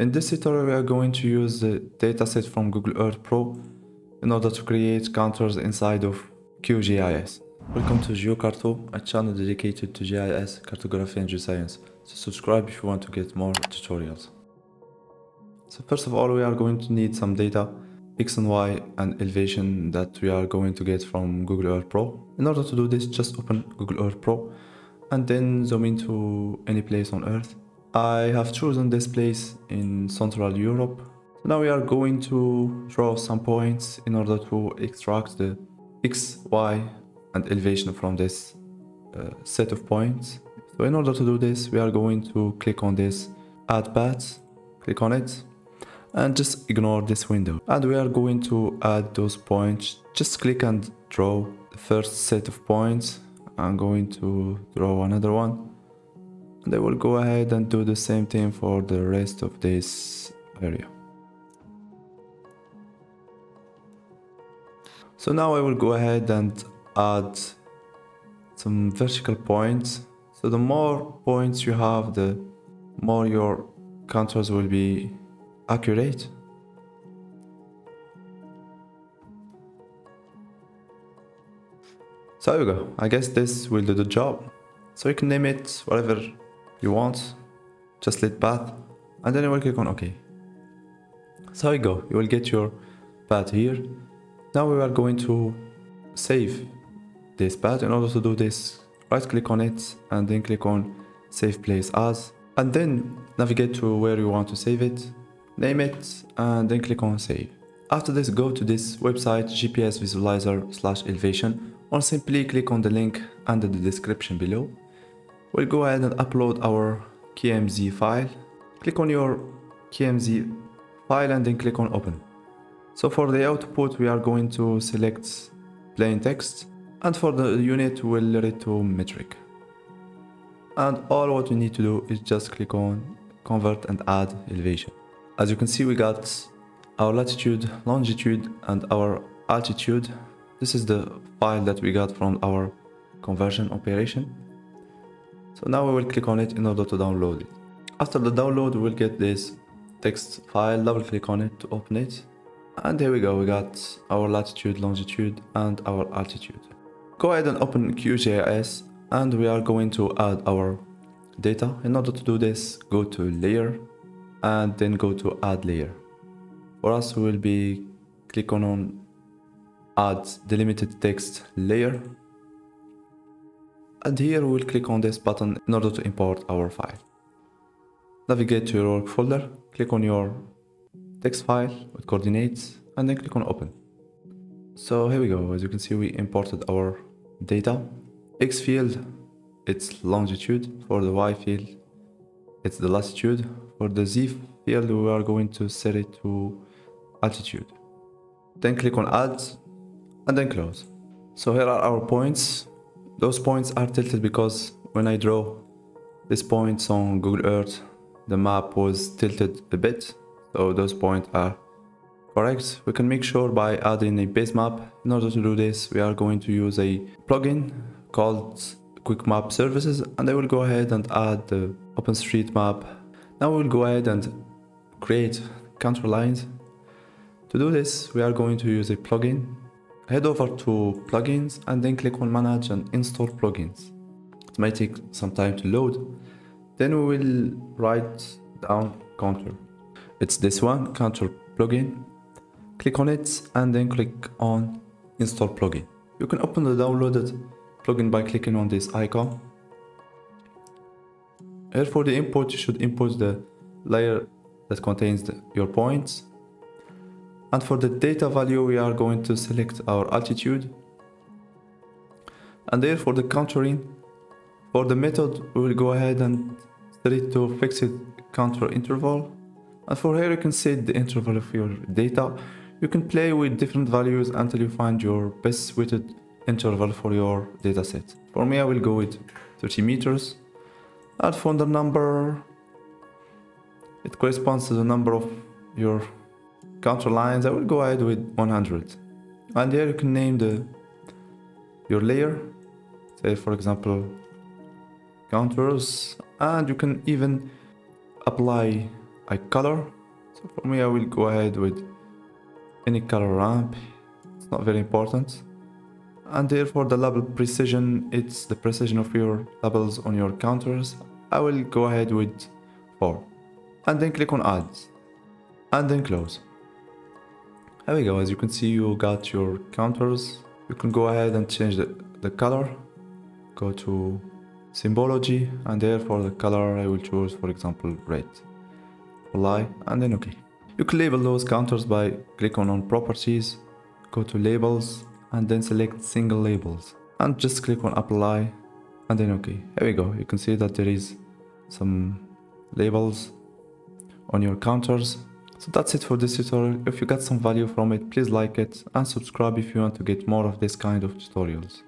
In this tutorial we are going to use the dataset from Google Earth Pro in order to create contours inside of QGIS. Welcome to GeoCarto, a channel dedicated to GIS, cartography and geoscience. So subscribe if you want to get more tutorials. So first of all we are going to need some data, X and Y and elevation that we are going to get from Google Earth Pro. In order to do this just open Google Earth Pro and then zoom into any place on Earth I have chosen this place in Central Europe. Now we are going to draw some points in order to extract the x, y and elevation from this uh, set of points. So in order to do this, we are going to click on this add path, click on it and just ignore this window. And we are going to add those points. Just click and draw the first set of points. I'm going to draw another one they will go ahead and do the same thing for the rest of this area. So now I will go ahead and add some vertical points. So the more points you have, the more your contours will be accurate. So there we go. I guess this will do the job. So you can name it whatever you want, just let path, and then you will click on OK. So you go, you will get your path here. Now we are going to save this path. In order to do this, right click on it and then click on save place as, and then navigate to where you want to save it, name it, and then click on save. After this, go to this website GPS visualizer slash elevation or simply click on the link under the description below we'll go ahead and upload our KMZ file. Click on your KMZ file and then click on open. So for the output, we are going to select plain text and for the unit, we'll it to metric. And all what we need to do is just click on convert and add elevation. As you can see, we got our latitude, longitude and our altitude. This is the file that we got from our conversion operation. So now we will click on it in order to download it. After the download, we will get this text file, double click on it to open it. And here we go, we got our latitude, longitude, and our altitude. Go ahead and open QGIS and we are going to add our data. In order to do this, go to layer and then go to add layer. For us, we will be clicking on add delimited text layer and here we'll click on this button in order to import our file. Navigate to your work folder, click on your text file with coordinates and then click on open. So here we go, as you can see we imported our data. X field, it's longitude, for the Y field, it's the latitude. For the Z field we are going to set it to altitude. Then click on add and then close. So here are our points those points are tilted because when I draw these points on Google Earth, the map was tilted a bit, so those points are correct. We can make sure by adding a base map. In order to do this, we are going to use a plugin called Quick Map Services, and I will go ahead and add the OpenStreetMap. Now we will go ahead and create contour lines. To do this, we are going to use a plugin head over to plugins and then click on manage and install plugins. It might take some time to load. Then we will write down contour. It's this one, contour plugin. Click on it and then click on install plugin. You can open the downloaded plugin by clicking on this icon. Here for the import, you should import the layer that contains the, your points and for the data value, we are going to select our altitude. And there for the contouring, for the method, we will go ahead and set it to fixed contour interval. And for here, you can set the interval of your data. You can play with different values until you find your best suited interval for your dataset. For me, I will go with 30 meters. And for the number, it corresponds to the number of your contour lines, I will go ahead with 100. And here you can name the your layer, say for example contours, and you can even apply a color. So for me, I will go ahead with any color ramp. It's not very important. And therefore the label precision, it's the precision of your labels on your contours. I will go ahead with 4. And then click on add. And then close. There we go, as you can see you got your contours. You can go ahead and change the, the color. Go to symbology and there for the color I will choose for example red. Apply and then OK. You can label those contours by clicking on properties, go to labels and then select single labels and just click on apply and then OK. Here we go. You can see that there is some labels on your contours. So that's it for this tutorial. If you got some value from it, please like it and subscribe if you want to get more of this kind of tutorials.